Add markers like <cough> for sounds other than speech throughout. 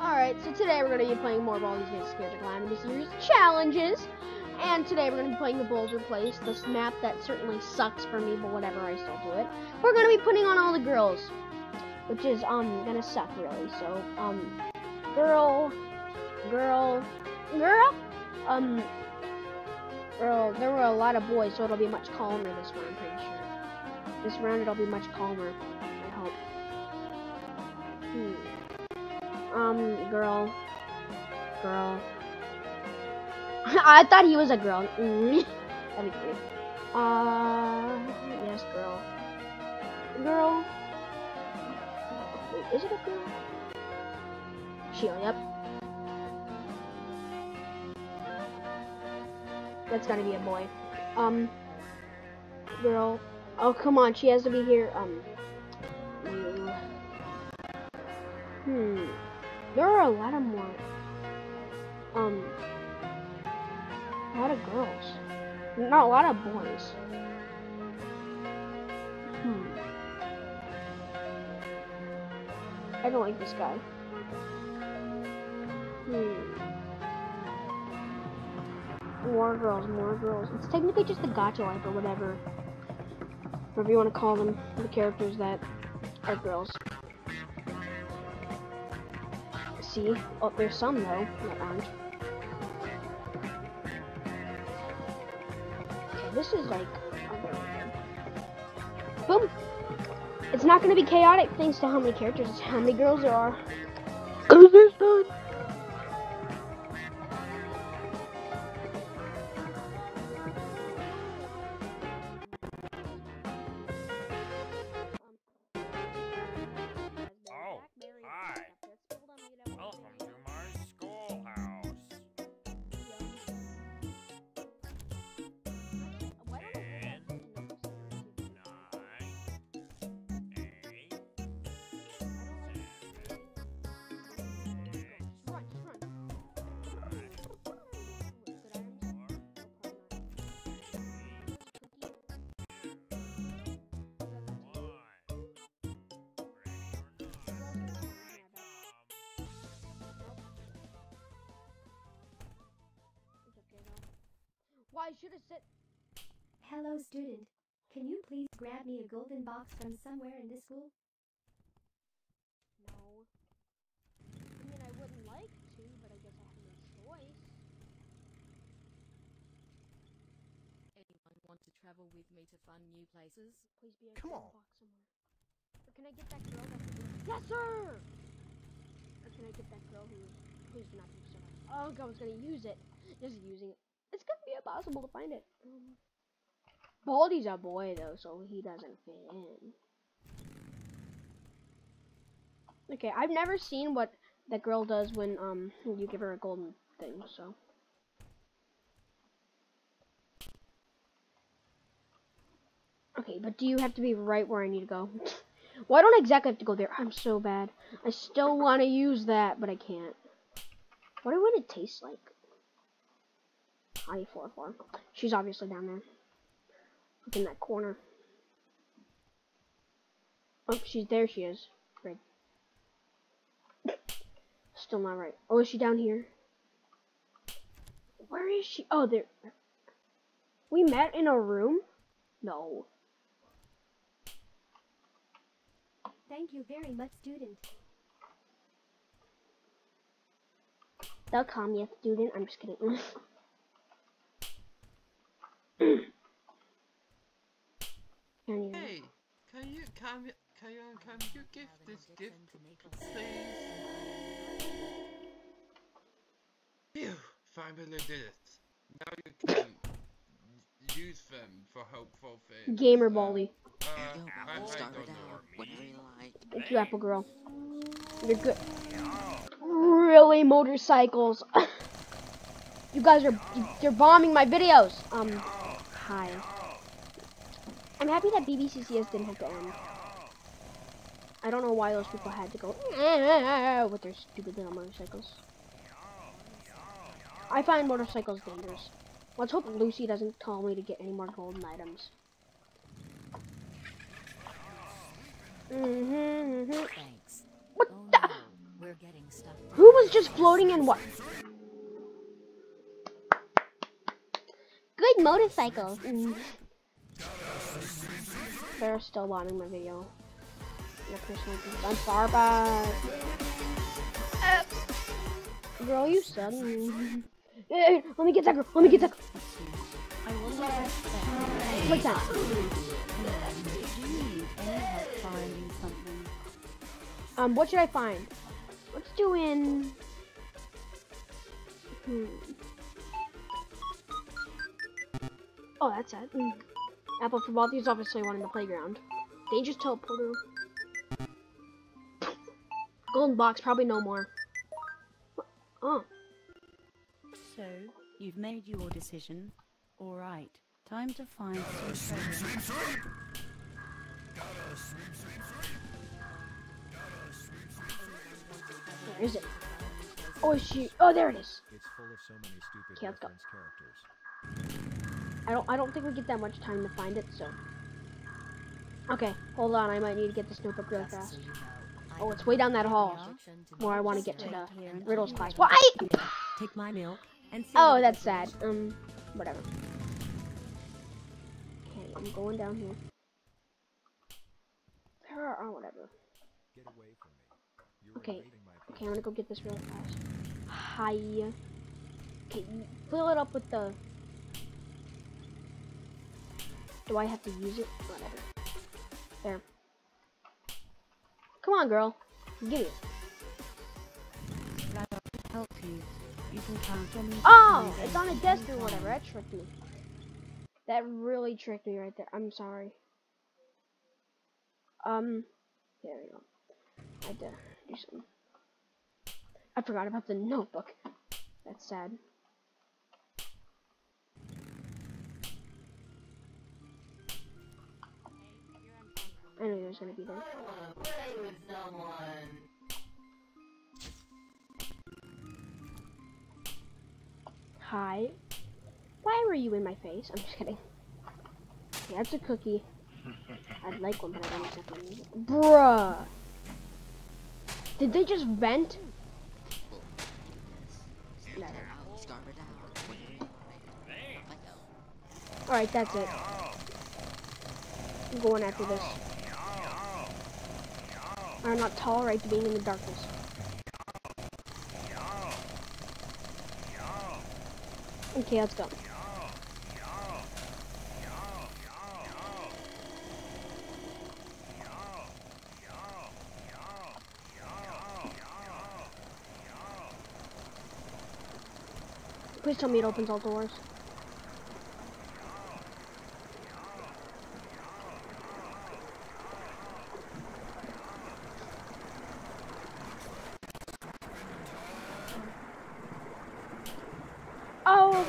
Alright, so today we're going to be playing more Baldi's Basic Character Calamity Series challenges. And today we're going to be playing the Boldur Place, this map that certainly sucks for me, but whatever, I still do it. We're going to be putting on all the girls, which is, um, going to suck, really. So, um, girl, girl, girl, um, girl, there were a lot of boys, so it'll be much calmer this round, I'm pretty sure. This round it'll be much calmer, Um, girl. Girl. <laughs> I thought he was a girl. That'd be funny. Uh, yes, girl. Girl. Wait, is it a girl? She, yep. That's gotta be a boy. Um, girl. Oh, come on, she has to be here. Um, you. Hmm. There are a lot of more, um, a lot of girls. Not a lot of boys. Hmm. I don't like this guy. Hmm. More girls, more girls. It's technically just the gacha life or whatever. Whatever you want to call them. The characters that are girls. See. Oh, there's some though aren't. Okay, this is like Boom! It's not gonna be chaotic thanks to how many characters, how many girls there are. Cause there's none. Why should have said Hello, student. Can you please grab me a golden box from somewhere in this school? no? I mean, I wouldn't like to, but I guess I have no choice. Anyone want to travel with me to fun new places? Please be a Come golden on. box somewhere. Or can I get that girl that Yes, sir! Or can I get that girl who please do not be so Oh, I was gonna use it. Just using it. It's gonna be impossible to find it. Baldi's a boy though, so he doesn't fit in. Okay, I've never seen what that girl does when um you give her a golden thing, so. Okay, but do you have to be right where I need to go? <laughs> I don't I exactly have to go there. I'm so bad. I still want to use that, but I can't. What would it taste like? I four four. She's obviously down there. Up in that corner. Oh, she's there. She is. Right. Still not right. Oh, is she down here? Where is she? Oh, there. We met in a room? No. Thank you very much, student. They'll call me a student. I'm just kidding. <laughs> Can't even- Hey, can you can you can you can you give this gift, please? Phew, finally did it. Now you can use them for helpful things. Gamer Uh, Baldi. Uh, I, I don't know. out whenever you like. Thank you, Apple Girl. You're good. Really, motorcycles. <laughs> you guys are you're bombing my videos. Um, hi. I'm happy that BBCCS didn't have to end. I don't know why those people had to go <laughs> with their stupid little motorcycles. I find motorcycles dangerous. Let's hope Lucy doesn't tell me to get any more golden items. Mm-hmm, mm-hmm. Thanks. What Oh the? no, we're We're getting stuck. Who was just floating in what? Motorcycles. Mm. They're still watching my video. Far back. Girl, you. Mm. Hey, let me get that girl. Let me get that. What's that? Um, what should I find? Let's do in. Hmm. Oh, that's it. Mm. Apple for both these obviously one in the playground. Dangerous teleporter. Golden box, probably no more. Oh, So, you've made your decision. Alright, time to find some treasure. where is it? Oh, is she? Oh, there it is. It's full of so many stupid Okay, let's go. characters. I don't. I don't think we get that much time to find it. So. Okay, hold on. I might need to get this notebook really fast. Oh, it's way down that hall. Where I want to get to the riddles class. Why? Take my milk and see Oh, that's sad. Um, whatever. Okay, I'm going down here. There are, oh, whatever. Get away from me. Okay, Okay, I'm gonna go get this really fast. Hi. Okay, fill it up with the. Do I have to use it? Whatever. There. Come on, girl. Give it. Help you. You can me. Oh, it's on a desk or whatever. That tricked me. That really tricked me right there. I'm sorry. Um, there we go. I had to do something. I forgot about the notebook. That's sad. I knew he was gonna be there. Hi. Why were you in my face? I'm just kidding. Yeah, that's a cookie. I'd like one, but I don't need it. Bruh. Did they just vent? Alright, that's it. I'm going after this. I'm not tolerate being in the darkness. Okay, let's go. Please tell me it opens all doors. Oh,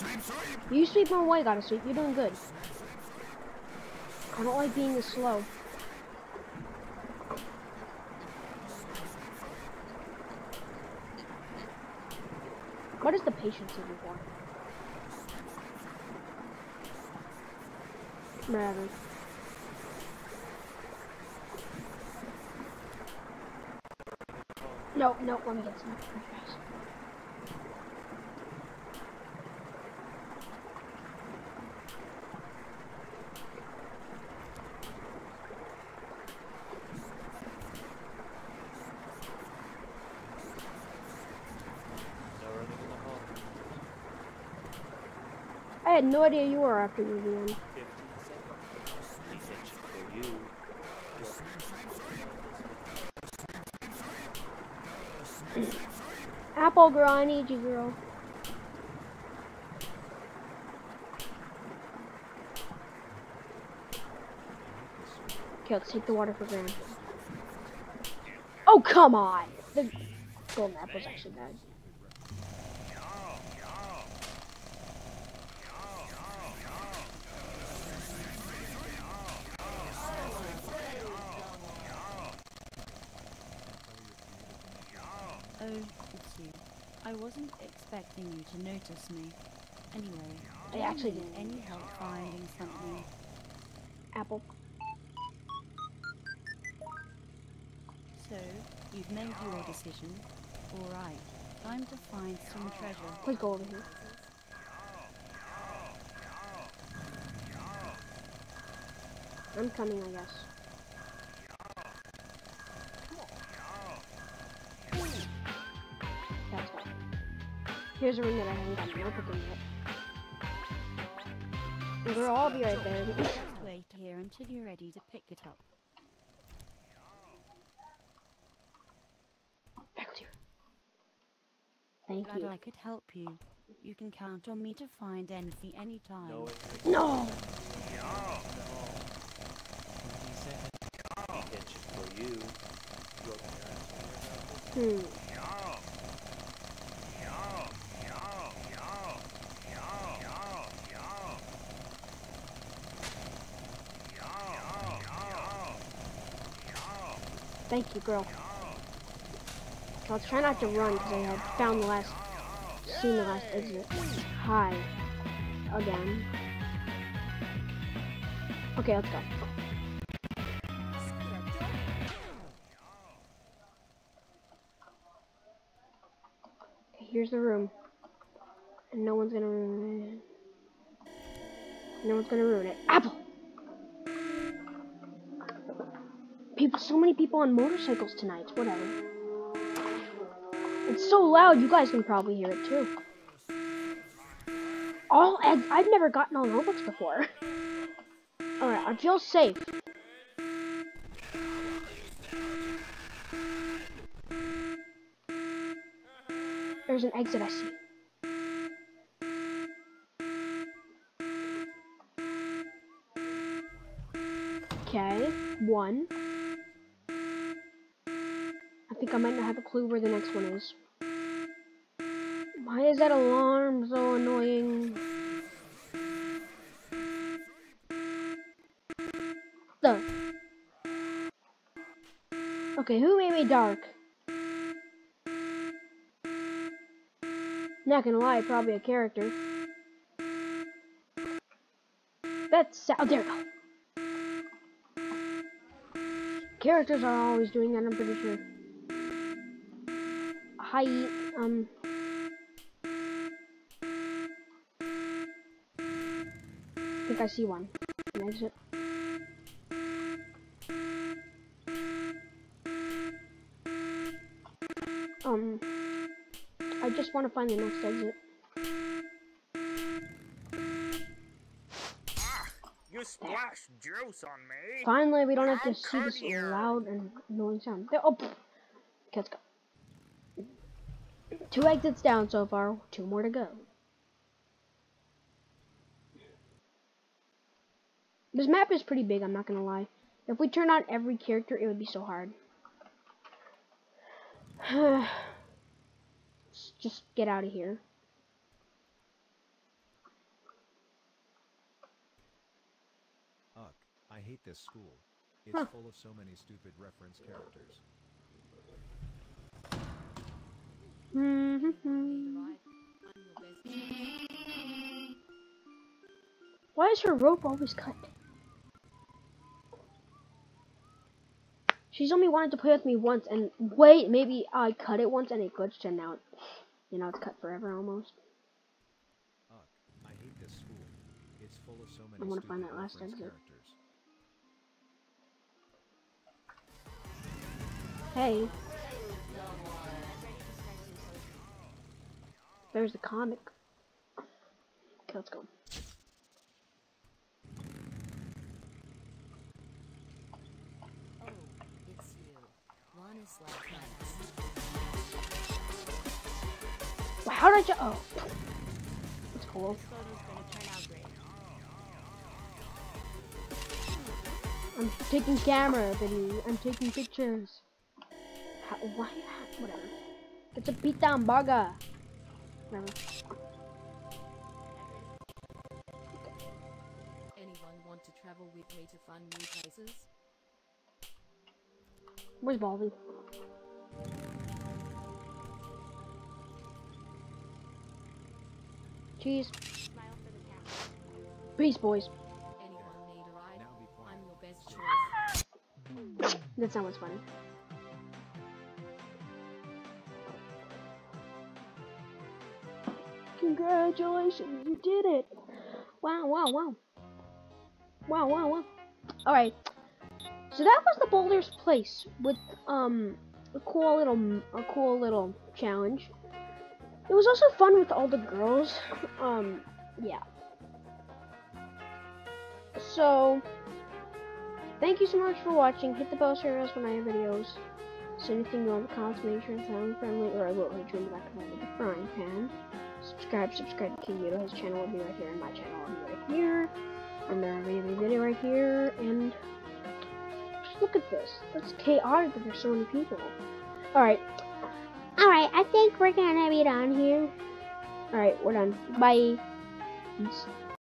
that's... You sweep more way, gotta sweep. You're doing good. I don't like being this slow. What is the patience even for? Whatever. No, no, let me get some. fries. I had no idea you were after man. Apple girl, I need you, girl. Okay, let's take the water for granted. Oh, come on! The golden apple's actually bad. Oh, it's you. I wasn't expecting you to notice me. Anyway, I actually need any help finding something? Apple. So, You've made your decision. Alright, time to find some treasure. Please go over here. I'm coming, I guess. Here's a ring that I haven't gotten an notebook yet. And Girl, I'll be right there. Just wait here until you're ready to pick it up. Back you. Thank Glad you. I could help you. You can count on me to find anything anytime. No! Hmm. Thank you, girl. I'll try not to run because I had found the last, seen the last exit. Hi. Again. Okay, let's go. Here's the room. And no one's gonna ruin it. No one's gonna ruin it. Apple! People, so many people on motorcycles tonight. Whatever. It's so loud, you guys can probably hear it too. All. I've never gotten <laughs> all Robux before. Alright, I feel safe. There's an exit I see. Okay, one. I think I might not have a clue where the next one is. Why is that alarm so annoying? The. Okay, who made me dark? Not gonna lie, probably a character. That's oh, there go. Characters are always doing that, I'm pretty sure. Hi, um. I think I see one. An exit. Um, I just want to find the next exit. You splashed juice on me. Finally, we don't have to see this loud and annoying sound. Oh. Okay, let's go. Two exits down so far, two more to go. This map is pretty big, I'm not gonna lie. If we turn on every character, it would be so hard. <sighs> Let's just get out of here. Uck, I hate this school. It's Huh. full of so many stupid reference characters. Mhm. Right? I'm your best choice. Mm-hmm. Why is her rope always cut? She's only wanted to play with me once, and wait, maybe I cut it once and it glitched, and now, you know, it's cut forever almost. I hate this school. It's full of so many I wanna find that last exit. characters. Hey. There's a comic. Okay, let's go. You. How did ju- Oh. That's cool. I'm taking camera video. I'm taking pictures. How, why? Whatever. It's a and burger. Whatever. Anyone want to travel with me to fun new places? Where's Baldi? Cheese. Peace, boys. Anyone need a ride? Now be quiet. I'm your best choice. That sounds funny. Congratulations, you did it! Wow, wow, wow. Wow, wow, wow. Alright. So that was the Boldur's Place with um a cool little a cool little challenge. It was also fun with all the girls. Um yeah. So thank you so much for watching. Hit the bell so you're when I have videos. So anything you want in the comments, make sure it's family friendly, or I will hit you the back of the frying pan. Subscribe, subscribe to Yuto. His channel will be right here, and my channel will be right here. And there will be a video right here, and just look at this. That's chaotic that there's so many people. Alright. Alright, I think we're gonna be done here. Alright, we're done. Bye. Peace.